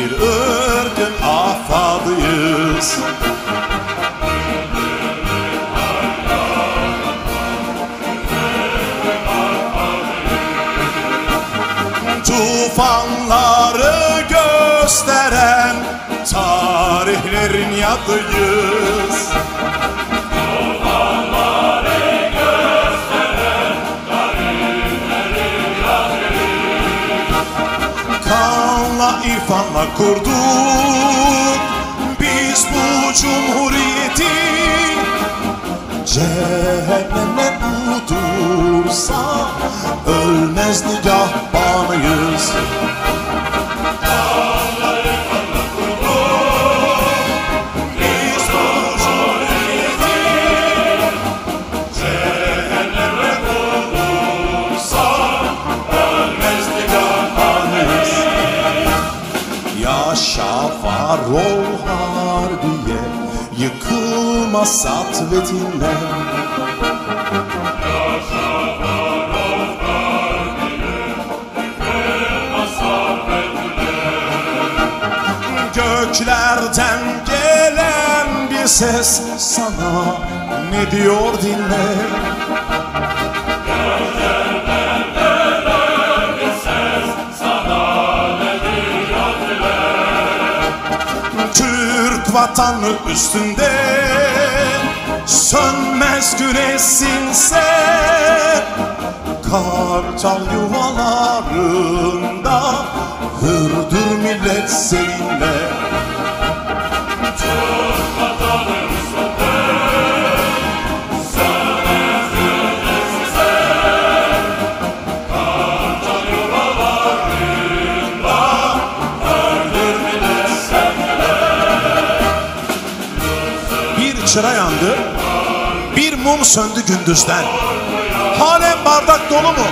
bir ırkın afadıyız. Tufanları gösteren tarihlerin yadıyız. Kanla irfanla kurduk. Biz bu cumhuriyeti Cehenneme budursa ölmez nigahbanıyız Yaşa var ol harbiye Yıkılma satvetinle Göklerden gelen bir ses sana ne diyor dinle Vatanı üstünde. Sönmez güneşsinse Kartal yuvalarında. Hürdür millet seninle çıra yandı. Bir mum söndü gündüzden. Halen bardak dolu mu?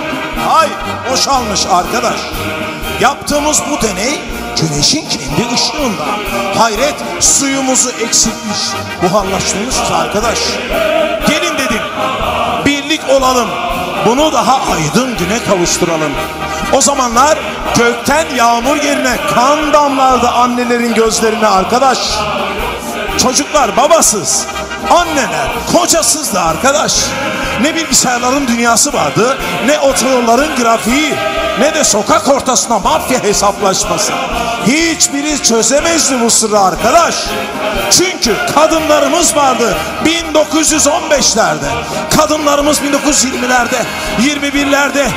Hayır boşalmış arkadaş. Yaptığımız bu deney güneşin kendi ışığında. Hayret suyumuzu eksiltmiş Buharlaştırmışız arkadaş. Gelin dedim birlik olalım. Bunu daha aydın güne kavuşturalım. O zamanlar gökten yağmur yerine kan damlardı annelerin gözlerine arkadaş Çocuklar babasız, anneler kocasızdı arkadaş. Ne bilgisayarların dünyası vardı, ne otoyolların grafiği, ne de sokak ortasına mafya hesaplaşması. Hiçbiri çözemezdi bu sırrı arkadaş. Çünkü kadınlarımız vardı 1915'lerde, kadınlarımız 1920'lerde, 21'lerde,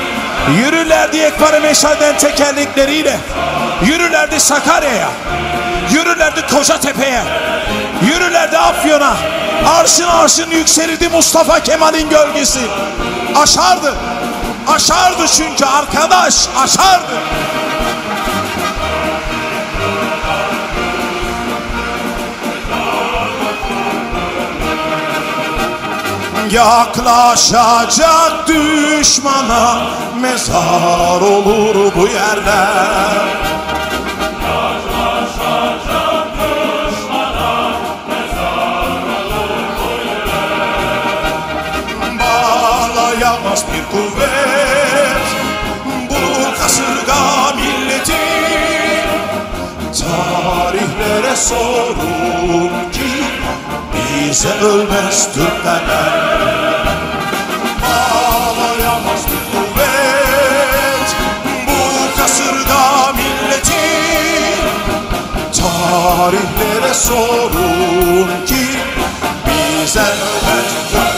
yürürlerdi ekbare meşalden tekerlekleriyle, yürürlerdi Sakarya'ya, Yürürlerdi Kocatepe'ye. Yürürlerdi Afyon'a. Arşın arşın yükselirdi Mustafa Kemal'in gölgesi. Aşardı. Aşardı çünkü arkadaş aşardı. Yaklaşacak düşmana mezar olur bu yerler. Bağlayamaz bir kuvvet Bu kasırga milleti. Tarihlere sorun ki Bize ölmez Türkler. Bağlayamaz bir kuvvet Bu kasırga milleti. Tarihlere sorun ki Bize ölmez